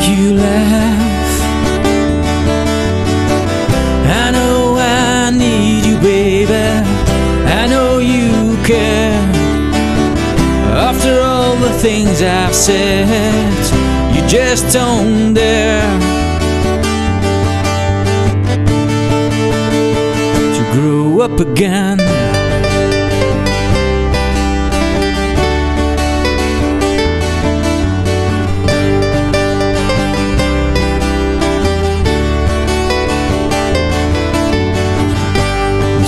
make you laugh. I know I need you, baby. I know you care. After all the things I've said, you just don't dare to grow up again.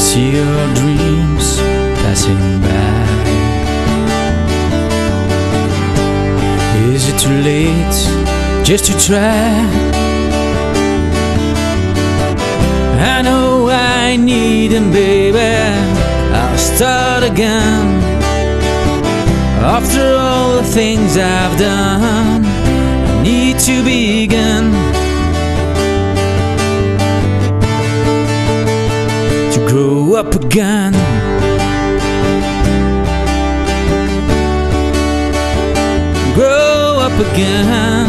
See your dreams passing by. Is it too late just to try? I know I need him, baby. I'll start again. After all the things I've done, I need to begin. Again.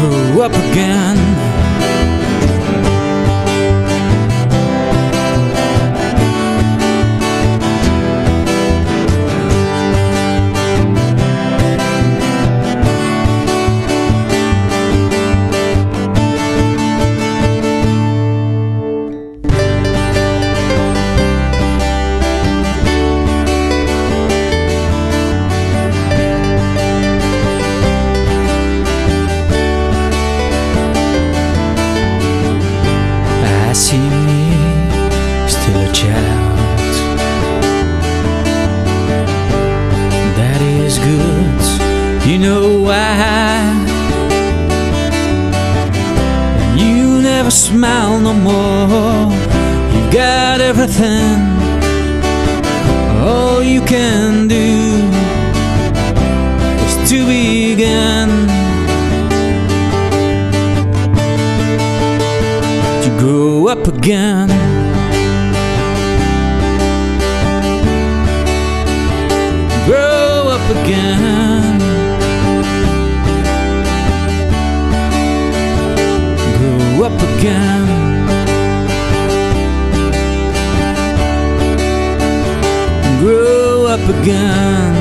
Grow up again. You know why. You never smile no more. You've got everything. All you can do is to begin. to grow up again. Grow up again. Again.